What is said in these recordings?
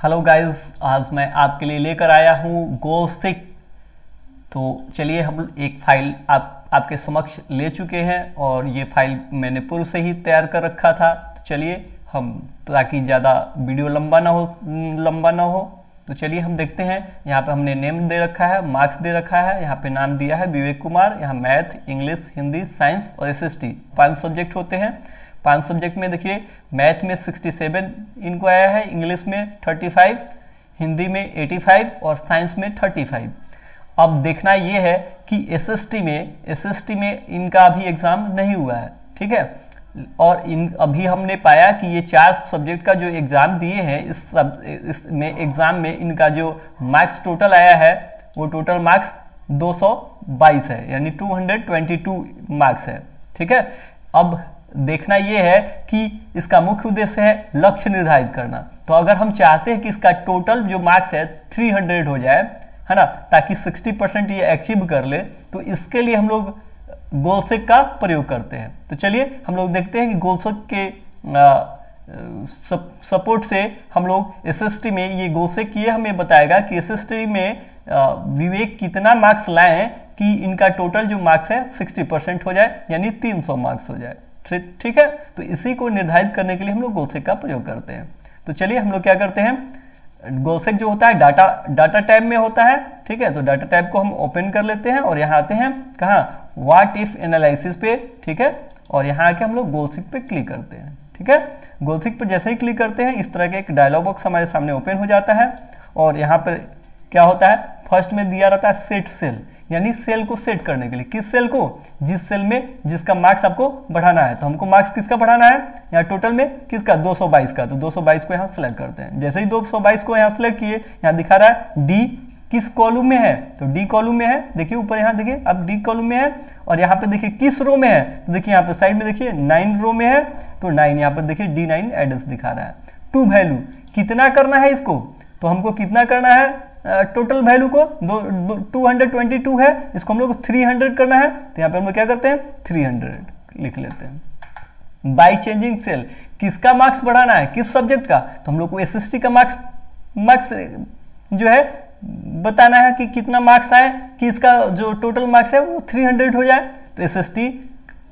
Hello guys आज मैं आपके लिए लेकर आया हूँ गोस्टिक तो चलिए हम एक फ़ाइल आप, आपके समक्ष ले चुके हैं और ये फ़ाइल मैंने पूर्व से ही तैयार कर रखा था। तो चलिए हम, ताकि ज़्यादा वीडियो लंबा ना हो, लंबा ना हो। तो चलिए हम देखते हैं। यहाँ पे हमने नेम दे रखा है मार्क्स दे रखा है, यहाँ पे नाम दिया है विवेक कुमार, यहाँ मैथ इंग्लिश हिंदी साइंस और एस पाँच सब्जेक्ट होते हैं। पाँच सब्जेक्ट में देखिए, मैथ में 67 इनको आया है, इंग्लिश में 35 हिंदी में 85 और साइंस में 35 अब देखना ये है कि एसएसटी में एसएसटी में इनका अभी एग्ज़ाम नहीं हुआ है, ठीक है? और इन, अभी हमने पाया कि ये चार सब्जेक्ट का जो एग्ज़ाम दिए हैं, इस सब, इस में, एग्ज़ाम में इनका जो मार्क्स टोटल आया है, वो टोटल मार्क्स 222 है, यानी 222 मार्क्स है, ठीक है? अब देखना यह है कि इसका मुख्य उद्देश्य है लक्ष्य निर्धारित करना। तो अगर हम चाहते हैं कि इसका टोटल जो मार्क्स है 300 हो जाए है ना ताकि 60 परसेंट ये अचीव कर ले तो इसके लिए हम लोग गोलसेक का प्रयोग करते हैं। तो चलिए हम लोग देखते हैं कि गोलसेक के आ, सपोर्ट से हम लोग एसएसटी में ये गोलसेक ये हमें बताएगा कि एसएसटी में आ, विवेक कितना मार्क्स लाए कि इनका टोटल जो मार्क्स है 60 परसेंट हो जाए यानी 300 मार्क्स हो जाए। ठीक है? तो इसी को निर्धारित करने के लिए हम लोग गोलसेक का प्रयोग करते हैं। तो चलिए हम लोग क्या करते हैं? गोलसेक जो होता है डाटा डाटा टाइप में होता है, ठीक है? तो डाटा टाइप को हम ओपन कर लेते हैं और यहाँ आते हैं, कहाँ? वाट इफ़ एनालिसिस पे, ठीक है? और यहाँ आके हम लोग गोलसिक पे क्लिक करते हैं, ठीक है? गोलसिक पर जैसे ही क्लिक करते हैं, इस तरह के एक डायलॉग बॉक्स हमारे सामने ओपन हो जाता है और यहाँ पर क्या होता है? फ़र्स्ट में दिया रहता है सेट सेल यानी सेल को सेट करने के लिए। किस सेल को? जिस सेल में जिसका मार्क्स आपको बढ़ाना है। तो हमको मार्क्स किसका बढ़ाना है? यहाँ टोटल में किसका? 222 का। तो 222 को यहाँ सेलेक्ट करते हैं। जैसे ही 222 को यहाँ सेलेक्ट किए, यहाँ दिखा रहा है डी किस कॉलम में है? तो डी कॉलम में है। देखिए, ऊपर यहाँ देखिए, अब डी कॉलम में है। और यहाँ पे देखिए, किस रो में है? तो देखिए, यहाँ पे साइड में देखिए नाइन रो में है। तो नाइन यहाँ पर देखिए डी नाइन एड्रेस दिखा रहा है। टू वैल्यू कितना करना है इसको? तो हमको कितना करना है? टोटल वैल्यू को दो टू हंड्रेड ट्वेंटी टू है, इसको हम लोग थ्री हंड्रेड करना है तो यहाँ पे हम लोग क्या करते हैं? थ्री हंड्रेड लिख लेते हैं। बाई चेंजिंग सेल किसका मार्क्स बढ़ाना है? किस सब्जेक्ट का? तो हम लोग को एसएसटी का मार्क्स मार्क्स जो है, बताना है कि कितना मार्क्स आए, कि इसका जो टोटल मार्क्स है, वो 300 हो जाए तो एस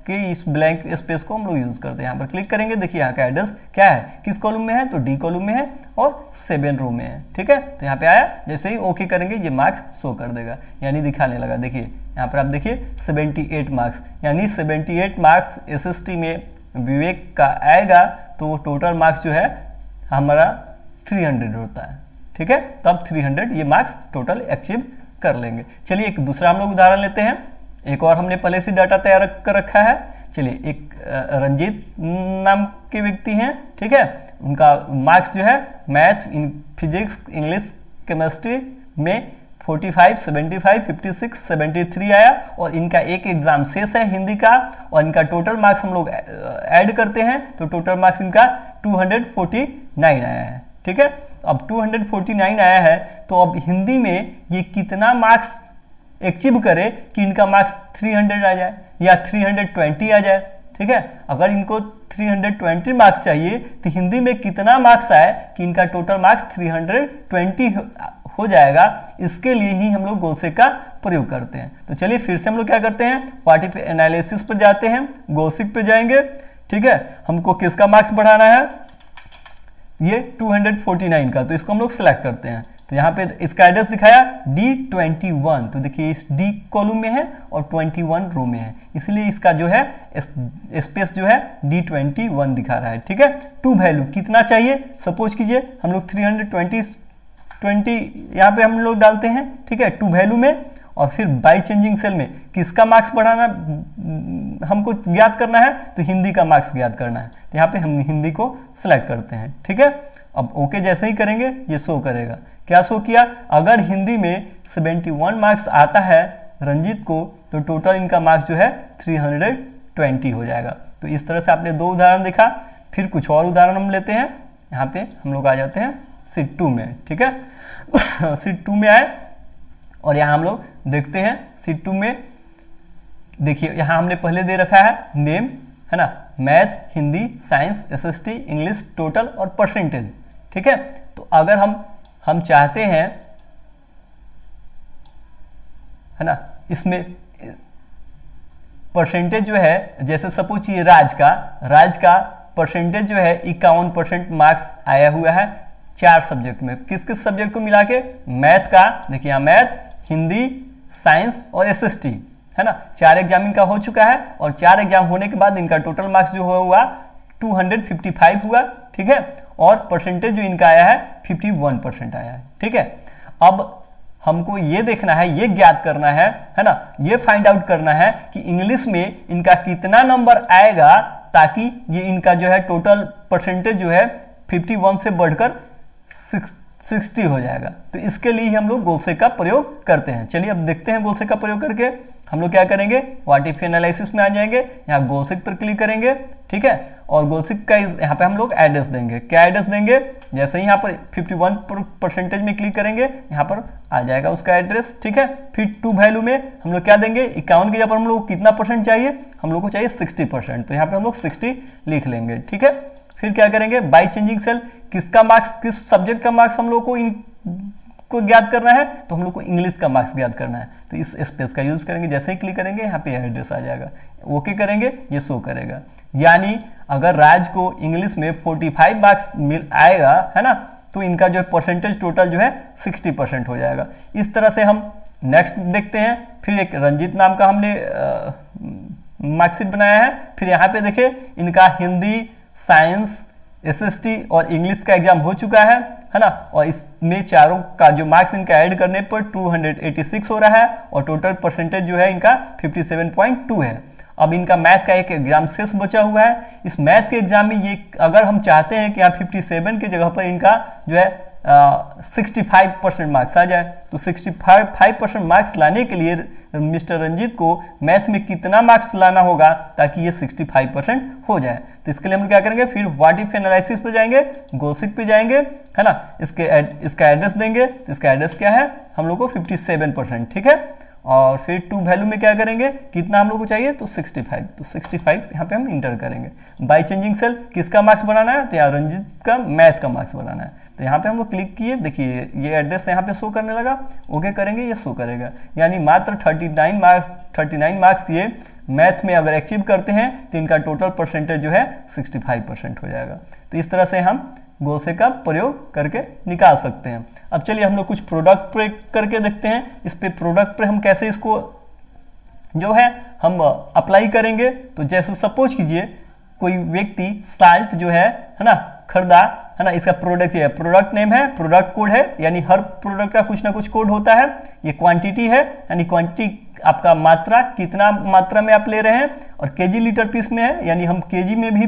कि इस ब्लैंक स्पेस को हम लोग यूज़ करते हैं। यहाँ पर क्लिक करेंगे, देखिए यहाँ का एड्रेस क्या है? किस कॉलम में है? तो डी कॉलम में है और सेवन रो में है, ठीक है? तो यहाँ पे आया, जैसे ही ओके करेंगे, ये मार्क्स शो कर देगा, यानी दिखाने लगा। देखिए, यहाँ पर आप देखिए 78 मार्क्स यानी 78 मार्क्स एसएसटी में विवेक का आएगा तो वो टोटल मार्क्स जो है, हमारा 300 होता है, ठीक है? तब 300 ये मार्क्स टोटल अचीव कर लेंगे। चलिए एक दूसरा हम लोग उदाहरण लेते हैं। एक और हमने पहले से डाटा तैयार कर रखा है। चलिए एक रंजीत नाम के व्यक्ति हैं ठीक है? उनका मार्क्स जो है math in physics English chemistry में 45, 75, 56, 73 आया और इनका एक एग्ज़ाम शेष है हिंदी का और इनका टोटल मार्क्स हम लोग ऐड करते हैं तो टोटल मार्क्स इनका 249 आया है ठीक है? अब 249 आया है तो अब हिंदी में ये कितना मार्क्स अचीव करे कि इनका मार्क्स 300 आ जाए या 320 आ जाए, ठीक है? अगर इनको 320 मार्क्स चाहिए तो हिंदी में कितना मार्क्स आए कि इनका टोटल मार्क्स 320 हो जाएगा, इसके लिए ही हम लोग गोलसेक का प्रयोग करते हैं। तो चलिए फिर से हम लोग क्या करते हैं? पार्टी पे एनालिसिस पर जाते हैं गोसिक पे जाएँगे, ठीक है? हमको किसका मार्क्स बढ़ाना है? ये 249 का तो इसको हम लोग सिलेक्ट करते हैं। तो यहाँ पे इसका एड्रेस दिखाया D21 तो देखिए इस D कॉलम में है और 21 रो में है। इसलिए इसका जो है स्पेस जो है D21 दिखा रहा है, ठीक है? टू वैल्यू कितना चाहिए? सपोज़ कीजिए, हम लोग 320 20 यहाँ पे हम लोग डालते हैं, ठीक है? टू वैल्यू में और फिर बाई चेंजिंग सेल में। किसका मार्क्स बढ़ाना, हमको ज्ञात करना है तो हिंदी का मार्क्स ज्ञात करना है। तो यहाँ पे हम हिंदी को सिलेक्ट करते हैं, ठीक है? अब ओके जैसे ही करेंगे, ये शो करेगा। क्या शो किया? अगर हिंदी में 71 मार्क्स आता है रंजीत को तो टोटल इनका मार्क्स जो है 320 हो जाएगा। तो इस तरह से आपने दो उदाहरण देखा, फिर कुछ और उदाहरण हम लेते हैं। यहाँ पे हम लोग आ जाते हैं सीट टू में, ठीक है? सीट टू में आए, और यहाँ हम लोग देखते हैं सीट टू में, देखिए, यहाँ हमने पहले दे रखा है नेम है ना? Math Hindi science SST English total और परसेंटेज ठीक है? तो अगर हम हम चाहते हैं, है ना, इसमें परसेंटेज जो है, जैसे सपोज़ ये राज का राज का परसेंटेज जो है, इक्यावन परसेंट मार्क्स आया हुआ है चार सब्जेक्ट में। किस किस सब्जेक्ट को मिला के? मैथ का। देखिए यहाँ मैथ, हिंदी साइंस और एसएसटी है ना, चार एग्ज़ाम इनका हो चुका है और चार एग्ज़ाम होने के बाद इनका टोटल मार्क्स जो हुआ 255 हुआ, ठीक है? और परसेंटेज जो इनका आया है 51 परसेंट आया है। ठीक है? अब हमको ये देखना है, ये ज्ञात करना है है ना? ये फाइंड आउट करना है कि इंग्लिश में इनका कितना नंबर आएगा ताकि ये इनका जो है टोटल परसेंटेज जो है 51 से बढ़कर सिक्सटी हो जाएगा। तो इसके लिए हम लोग गोलसे का प्रयोग करते हैं। चलिए अब देखते हैं गोलसे का प्रयोग करके। हम लोग क्या करेंगे? वाटिफ एनालिसिस में आ जाएँगे। यहाँ गोलसिक पर क्लिक करेंगे, ठीक है? और गोलसिक का यहाँ पे हम लोग एड्रेस देंगे। क्या एड्रेस देंगे? जैसे ही यहाँ पर 51 परसेंटेज में क्लिक करेंगे, यहाँ पर आ जाएगा उसका एड्रेस ठीक है? फिर टू वैल्यू में हम लोग क्या देंगे? इक्यावन के जब हम लोग कितना परसेंट चाहिए? हम लोग को चाहिए सिक्सटी परसेंट तो यहाँ पे हम लोग सिक्सटी लिख लेंगे, ठीक है? फिर क्या करेंगे? बाई चेंजिंग सेल किसका मार्क्स किस सब्जेक्ट का मार्क्स हम लोग को इन, को ज्ञात करना है? तो हम लोग को इंग्लिश का मार्क्स ज्ञात करना है। तो इस स्पेस का यूज़ करेंगे। जैसे ही क्लिक करेंगे, यहाँ पे एड्रेस आ जाएगा। ओके करेंगे, ये शो करेगा। यानी अगर राज को इंग्लिश में 45 मार्क्स मिल, आएगा, है ना? तो इनका जो है परसेंटेज टोटल जो है 60 परसेंट हो जाएगा। इस तरह से हम नेक्स्ट देखते हैं। फिर एक रंजीत नाम का हमने मार्कशीट बनाया है। फिर यहाँ पे देखे इनका हिंदी साइंस एसएसटी और इंग्लिश का एग्ज़ाम हो चुका है है ना? और इसमें चारों का जो मार्क्स इनका ऐड करने पर 286 हो रहा है और टोटल परसेंटेज जो है इनका 57.2 है। अब इनका मैथ का एक एग्ज़ाम शेष बचा हुआ है। इस मैथ के एग्ज़ाम में ये अगर हम चाहते हैं कि यहाँ 57 के जगह पर इनका जो है सिक्सटी फाइव परसेंट मार्क्स आ जाए तो sixty five five percent marks लाने के लिए मिस्टर रंजीत को मैथ में कितना मार्क्स लाना होगा ताकि ये सिक्सटी फाइव परसेंट हो जाए। तो इसके लिए हम क्या करेंगे फिर वाट इफ़ एनालिसिस पे जाएँगे गोसिक पे जाएँगे है ना? इसके एड, इसका एड्रेस देंगे तो इसका एड्रेस क्या है? हम लोग को फिफ्टी सेवन परसेंट ठीक है? और फिर टू वैल्यू में क्या करेंगे कितना हम लोग को चाहिए? तो 65 तो 65 फाइव यहाँ पे हम इंटर करेंगे। बाई चेंजिंग सेल किसका मार्क्स बढ़ाना है? तो यहाँ रंजित का मैथ का मार्क्स बढ़ाना है। तो यहाँ पे हम लोग क्लिक किए, देखिए, ये एड्रेस यहाँ पे शो करने लगा। ओके करेंगे, ये शो करेगा। यानी मात्र 39 मार्क्स 39 मार्क्स ये मैथ में अगर अचीव करते हैं तो इनका टोटल परसेंटेज जो है 65 परसेंट हो जाएगा। तो इस तरह से हम गोसे का प्रयोग करके निकाल सकते हैं। अब चलिए हम लोग कुछ प्रोडक्ट पर करके देखते हैं। इस पर प्रोडक्ट पर हम कैसे इसको जो है हम अप्लाई करेंगे। तो जैसे सपोज़ कीजिए, कोई व्यक्ति साल्ट जो है है ना, खरीदा है ना? इसका प्रोडक्ट है। प्रोडक्ट नेम है प्रोडक्ट कोड है, यानी हर प्रोडक्ट का कुछ ना कुछ कोड होता है। ये क्वांटिटी है, यानी क्वांटिटी आपका मात्रा, कितना मात्रा में आप ले रहे हैं और केजी लीटर पीस में है, यानी हम केजी में भी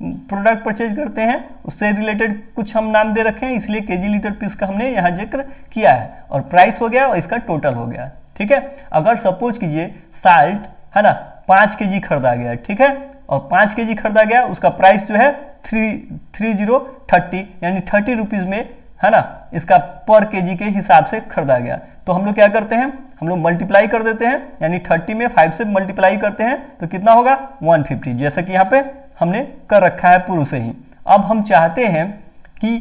प्रोडक्ट परचेज करते हैं। उससे रिलेटेड कुछ हम नाम दे रखे हैं, इसलिए केजी लीटर पीस का हमने यहाँ ज़िक्र किया है। और प्राइस हो गया और इसका टोटल हो गया, ठीक है? अगर सपोज़ कीजिए साल्ट है ना? पाँच के जी खरीदा गया, ठीक है? और पाँच के जी खरीदा गया, उसका प्राइस जो है थ्री थ्री ज़ीरो थर्टी, यानी थर्टी रुपीज़ में, है ना, इसका पर केजी के हिसाब से खरीदा गया। तो हम लोग क्या करते हैं? हम लोग मल्टीप्लाई कर देते हैं, यानी थर्टी में फाइव से मल्टीप्लाई करते हैं तो कितना होगा? वन फिफ्टी जैसा कि यहाँ पे हमने कर रखा है पूर्व से ही। अब हम चाहते हैं कि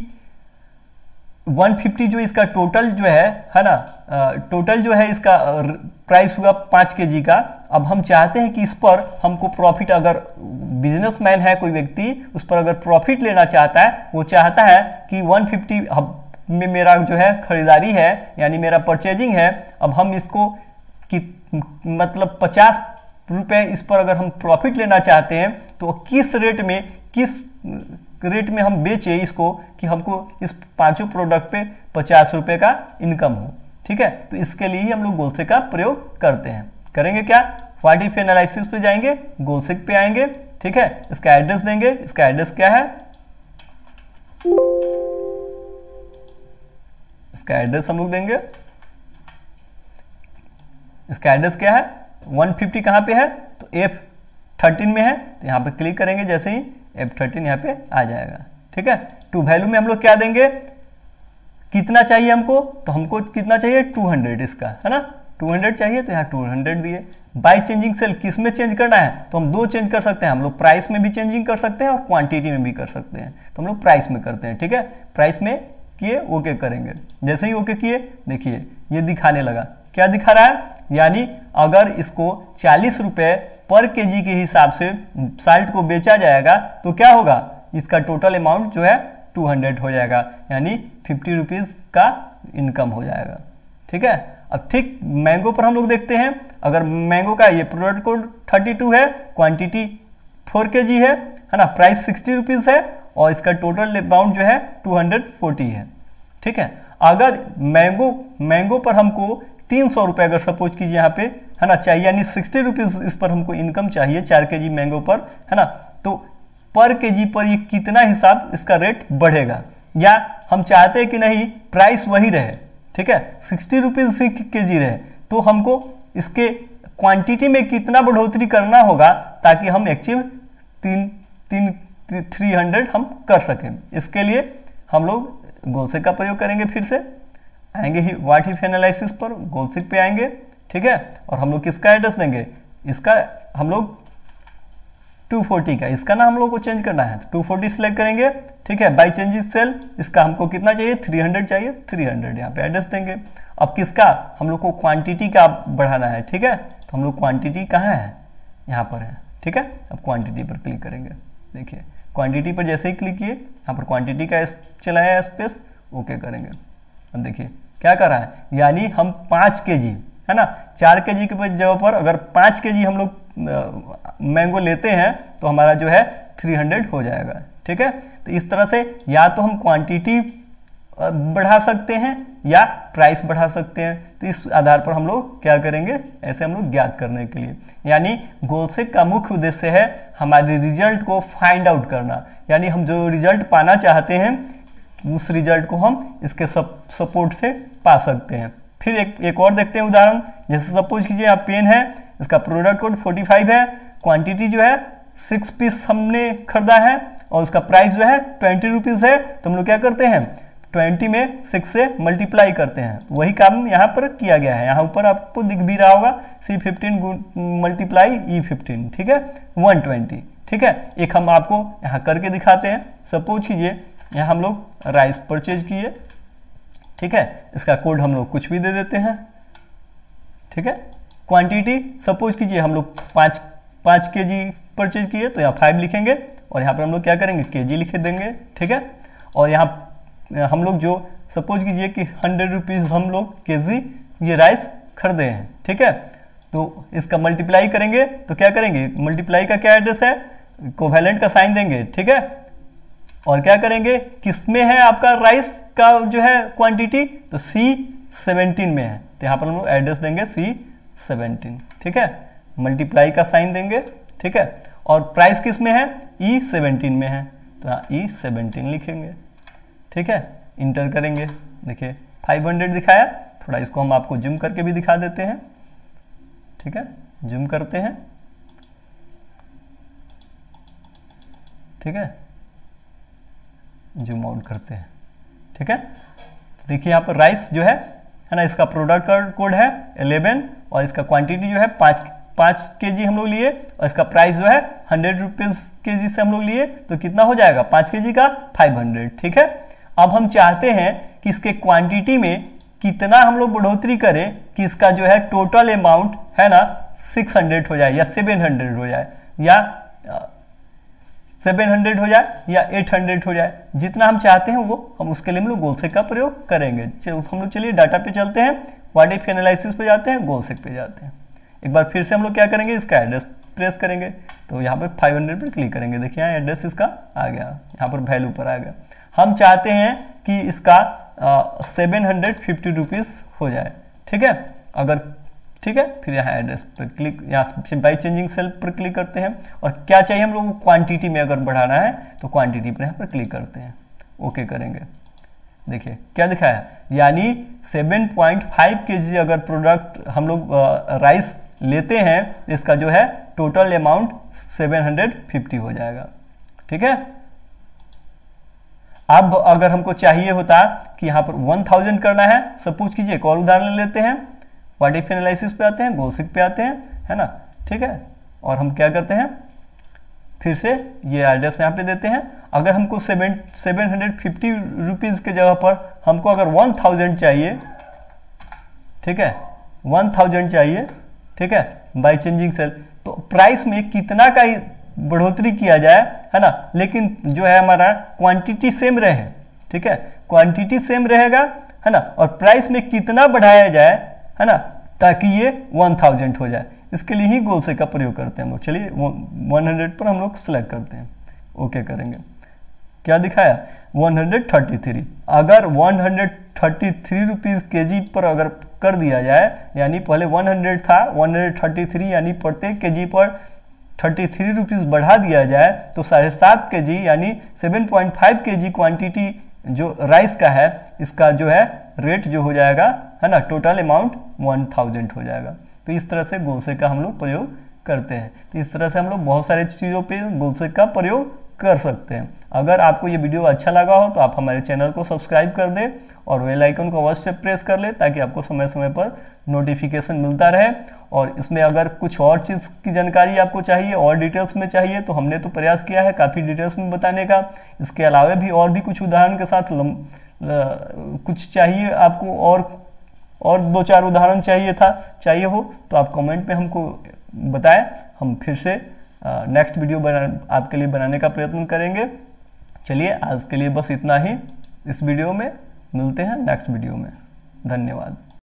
150 जो इसका टोटल जो है है ना? टोटल जो है इसका प्राइस हुआ पाँच के का। अब हम चाहते हैं कि इस पर हमको प्रॉफिट अगर बिजनेसमैन है, कोई व्यक्ति, उस पर अगर प्रॉफिट लेना चाहता है, वो चाहता है कि 150 में मेरा जो है खरीदारी है, यानी मेरा परचेजिंग है, अब हम इसको कि मतलब पचास रुपये इस पर अगर हम प्रॉफिट लेना चाहते हैं तो किस रेट में, किस रेट में हम बेचें इसको कि हमको इस पाँचों प्रोडक्ट पे पचास रुपये का इनकम हो। ठीक है? तो इसके लिए ही हम लोग गोलसेक का प्रयोग करते हैं। करेंगे क्या? वाट इफ़ एनालिसिस पे जाएँगे गोलसेक पे आएँगे। ठीक है? इसका एड्रेस देंगे। इसका एड्रेस क्या है? इसका एड्रेस हम लोग देंगे। इसका एड्रेस क्या है? 150 फिफ्टी कहाँ पे है? तो एफ़ थर्टीन में है। तो यहाँ पे क्लिक करेंगे जैसे ही। एफ़ थर्टीन यहाँ पे आ जाएगा। ठीक है? टू वैल्यू में हम लोग क्या देंगे? कितना चाहिए हमको? तो हमको कितना चाहिए? 200 इसका, है ना? 200 चाहिए तो यहाँ 200 दिए। बाई चेंजिंग सेल किसमें चेंज करना है? तो हम दो चेंज कर सकते हैं। हम लोग प्राइस में भी चेंजिंग कर सकते हैं और क्वांटिटी में भी कर सकते हैं। तो हम लोग प्राइस में करते हैं, ठीक है? प्राइस में किए ओके करेंगे। जैसे ही ओके किए, देखिए, ये दिखाने लगा। क्या दिखा रहा है? यानी अगर इसको चालीस रुपये पर केजी के हिसाब से साल्ट को बेचा जाएगा तो क्या होगा? इसका टोटल अमाउंट जो है टू हंड्रेड हो जाएगा, यानी फिफ्टी रुपीज़ का इनकम हो जाएगा। ठीक है? अब ठीक मैंगो पर हम लोग देखते हैं। अगर मैंगो का ये प्रोडक्ट कोड थर्टी टू है क्वांटिटी फोर के जी है है ना? प्राइस सिक्सटी रुपीज़ है और इसका टोटल अमाउंट जो है टू हंड्रेड फोर्टी है। ठीक है? अगर मैंगो मैंगो पर हमको तीन सौ रुपये अगर सपोज़ कीजिए यहाँ पे, है ना, चाहिए, यानी सिक्सटी रुपीज़ इस पर हमको इनकम चाहिए, चार के जी मैंगो पर, है ना तो पर के जी पर ये कितना हिसाब इसका रेट बढ़ेगा? या हम चाहते हैं कि नहीं प्राइस वही रहे, ठीक है, सिक्सटी रुपीज़ के जी रहे तो हमको इसके क्वांटिटी में कितना बढ़ोतरी करना होगा ताकि हम एक्चिव तीन तीन थ्री हंड्रेड हम कर सकें। इसके लिए हम लोग गोलसे का प्रयोग करेंगे फिर से। आएँगे ही वाट हिफ एनालिसिस पर गोलसिक पे आएँगे, ठीक है? और हम लोग किसका एड्रेस देंगे? इसका हम लोग 240 का, इसका ना हम लोग को चेंज करना है तो 240 सिलेक्ट करेंगे, ठीक है? बाई चेंजेस सेल इसका हमको कितना चाहिए? 300 चाहिए 300 हंड्रेड यहाँ पे एड्रेस देंगे। अब किसका? हम लोग को क्वांटिटी का बढ़ाना है, ठीक है? तो हम लोग क्वांटिटी कहाँ है? यहाँ पर है, ठीक है? अब क्वांटिटी पर क्लिक करेंगे, देखिए। क्वांटिटी पर जैसे ही क्लिक किए, यहाँ पर क्वांटिटी का चलाया स्पेस ओके करेंगे। अब देखिए, क्या कर रहा है? यानी हम पाँच के जी है ना? चार के जी के जगह पर अगर पाँच के जी हम लोग मैंगो लेते हैं तो हमारा जो है थ्री हंड्रेड हो जाएगा, ठीक है? तो इस तरह से या तो हम क्वांटिटी बढ़ा सकते हैं या प्राइस बढ़ा सकते हैं। तो इस आधार पर हम लोग क्या करेंगे? ऐसे हम लोग ज्ञात करने के लिए। यानी गोलसेक का मुख्य उद्देश्य है हमारे रिज़ल्ट को फाइंड आउट करना। यानी हम जो रिज़ल्ट पाना चाहते हैं उस रिज़ल्ट को हम इसके सप, सपोर्ट से पा सकते हैं। फिर एक एक और देखते हैं उदाहरण। जैसे सपोज़ कीजिए आप पेन है इसका प्रोडक्ट कोड 45 है क्वांटिटी जो है सिक्स पीस हमने खरीदा है और उसका प्राइस जो है ट्वेंटी रुपीज़ है। तो हम लोग क्या करते हैं ट्वेंटी में सिक्स से मल्टीप्लाई करते हैं। वही काम यहाँ पर किया गया है। यहाँ ऊपर आपको दिख भी रहा होगा C fifteen multiply E fifteen ठीक है? वन ट्वेंटी ठीक है? एक हम आपको यहाँ करके दिखाते हैं। सपोज़ कीजिए यहाँ हम लोग राइस परचेज किए। ठीक है? इसका कोड हम लोग कुछ भी दे देते हैं। ठीक है? क्वांटिटी सपोज़ कीजिए हम लोग पाँच पाँच के जी परचेज किए तो यहाँ फाइव लिखेंगे और यहाँ पर हम लोग क्या करेंगे? के जी लिख देंगे। ठीक है? और यहाँ, हम लोग जो सपोज़ कीजिए कि हंड्रेड रुपीज़ हम लोग के जी ये राइस खरीदे हैं। ठीक है? तो इसका मल्टीप्लाई करेंगे तो क्या करेंगे? मल्टीप्लाई का क्या एड्रेस है? कोवैलेंट का साइन देंगे। ठीक है? और क्या करेंगे? किसमें है आपका राइस का जो है क्वांटिटी तो सी सेवनटीन में है। तो यहाँ पर हम लोग एड्रेस देंगे सी सेवनटीन ठीक है? मल्टीप्लाई का साइन देंगे, ठीक है? और प्राइस किसमें है? ई e सेवनटीन में है। तो यहाँ ई सेवनटीन लिखेंगे, ठीक है? इंटर करेंगे। देखिए फाइव हंड्रेड दिखाया। थोड़ा इसको हम आपको जूम करके भी दिखा देते हैं, ठीक है? जूम करते हैं, ठीक है? जूम आउट करते हैं। ठीक है? तो देखिए यहाँ पर राइस जो है है ना, इसका प्रोडक्ट कोड है 11 और इसका क्वांटिटी जो है पाँच पाँच के जी हम लोग लिए और इसका प्राइस जो है हंड्रेड रुपीज़ के जी से हम लोग लिए। तो कितना हो जाएगा? पाँच के जी का फाइव हंड्रेड ठीक है? अब हम चाहते हैं कि इसके क्वांटिटी में कितना हम लोग बढ़ोतरी करें कि इसका जो है टोटल अमाउंट है ना सिक्स हंड्रेड हो जाए या सेवन हंड्रेड हो जाए या सेवन हंड्रेड हो जाए या एट हंड्रेड हो जाए, जितना हम चाहते हैं वो, हम उसके लिए हम लोग गोलसेक का प्रयोग करेंगे। हम लोग चलिए डाटा पे चलते हैं। वाट इफ़ एनालिसिस पे जाते हैं गोलसेक पे जाते हैं। एक बार फिर से हम लोग क्या करेंगे, इसका एड्रेस प्रेस करेंगे। तो यहाँ पर फाइव हंड्रेड पर क्लिक करेंगे। देखिए, यहाँ एड्रेस इसका आ गया। यहाँ पर वैल्यू पर आ गया। हम चाहते हैं कि इसका सेवन हंड्रेड फिफ्टी रुपीज़ हो जाए। ठीक है? अगर ठीक है? फिर यहाँ एड्रेस पर क्लिक यहाँ बाई चेंजिंग सेल पर क्लिक करते हैं। और क्या चाहिए हम लोग को? क्वांटिटी में अगर बढ़ाना है तो क्वांटिटी पर यहाँ पर क्लिक करते हैं। ओके करेंगे। देखिए, क्या दिखाया यानी 7.5 केजी अगर प्रोडक्ट हम लोग राइस लेते हैं तो इसका जो है टोटल अमाउंट 750 हो जाएगा। ठीक है? अब अगर हमको चाहिए होता कि यहाँ पर 1000 करना है सपोज़ कीजिए एक और उदाहरण लेते हैं। वाटिफ एनालिसिस पे आते हैं गोसिक पे आते हैं, है ना? ठीक है? और हम क्या करते हैं? फिर से ये एड्रेस यहाँ पे देते हैं। अगर हमको seven seven hundred fifty rupees के जगह पर हमको अगर वन थाउज़ेंड चाहिए, ठीक है? वन थाउज़ेंड चाहिए, ठीक है? बाई चेंजिंग सेल तो प्राइस में कितना का बढ़ोतरी किया जाए, है ना? लेकिन जो है हमारा क्वांटिटी सेम रहे, ठीक है? क्वांटिटी सेम रहेगा, है ना? और प्राइस में कितना बढ़ाया जाए है ना? ताकि ये वन थाउज़ेंड हो जाए। इसके लिए ही गोल से का प्रयोग करते हैं हम लोग। चलिए वन हंड्रेड पर हम लोग सेलेक्ट करते हैं। ओके करेंगे। क्या दिखाया? 133 अगर 133 रुपीस के जी पर अगर कर दिया जाए, यानी पहले 100 था 133 यानी प्रत्येक के जी पर थर्टी थ्री रुपीज़ बढ़ा दिया जाए तो साढ़े सात के जी यानी सेवन पॉइंट फाइव के जी क्वान्टिटी जो राइस का है, इसका जो है रेट जो हो जाएगा, है ना टोटल अमाउंट वन थाउज़ेंड हो जाएगा। तो इस तरह से गोलसे का हम लोग प्रयोग करते हैं। तो इस तरह से हम लोग बहुत सारी चीज़ों पे गोलसे का प्रयोग कर सकते हैं। अगर आपको ये वीडियो अच्छा लगा हो तो आप हमारे चैनल को सब्सक्राइब कर दें और बेल आइकन को अवश्य प्रेस कर लें ताकि आपको समय समय पर नोटिफिकेशन मिलता रहे। और इसमें अगर कुछ और चीज़ की जानकारी आपको चाहिए और डिटेल्स में चाहिए तो हमने तो प्रयास किया है काफ़ी डिटेल्स में बताने का। इसके अलावा भी और भी कुछ उदाहरण के साथ लम, ल, कुछ चाहिए आपको और और दो चार उदाहरण चाहिए था चाहिए हो तो आप कमेंट में हमको बताएँ। हम फिर से नेक्स्ट वीडियो बना, आपके लिए बनाने का प्रयत्न करेंगे। चलिए, आज के लिए बस इतना ही। इस वीडियो में मिलते हैं नेक्स्ट वीडियो में। धन्यवाद।